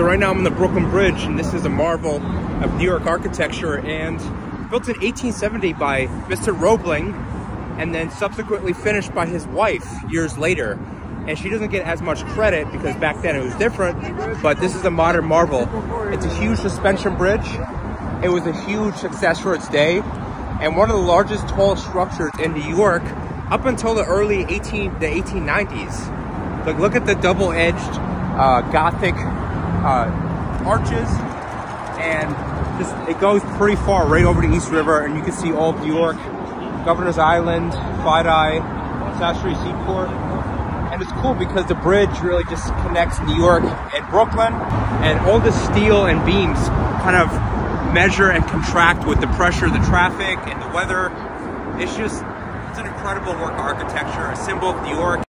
So right now I'm on the Brooklyn Bridge and this is a marvel of New York architecture and built in 1870 by Mr. Roebling and then subsequently finished by his wife years later. And she doesn't get as much credit because back then it was different, but this is a modern marvel. It's a huge suspension bridge. It was a huge success for its day and one of the largest tall structures in New York up until the early 18 the 1890s. Like look at the double-edged uh, Gothic uh, arches and just it goes pretty far right over the East River and you can see all of New York, Governor's Island, FiDi, Sastre Seaport. And it's cool because the bridge really just connects New York and Brooklyn and all the steel and beams kind of measure and contract with the pressure, the traffic, and the weather. It's just, it's an incredible work of architecture, a symbol of New York.